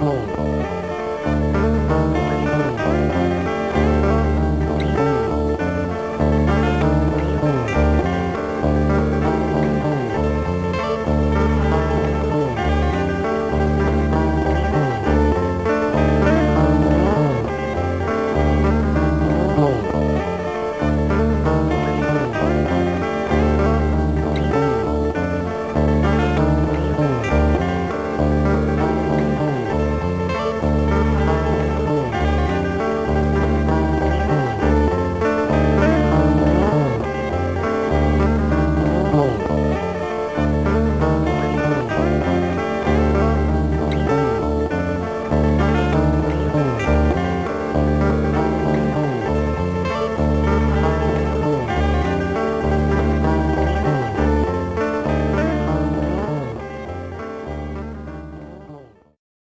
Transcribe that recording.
哦。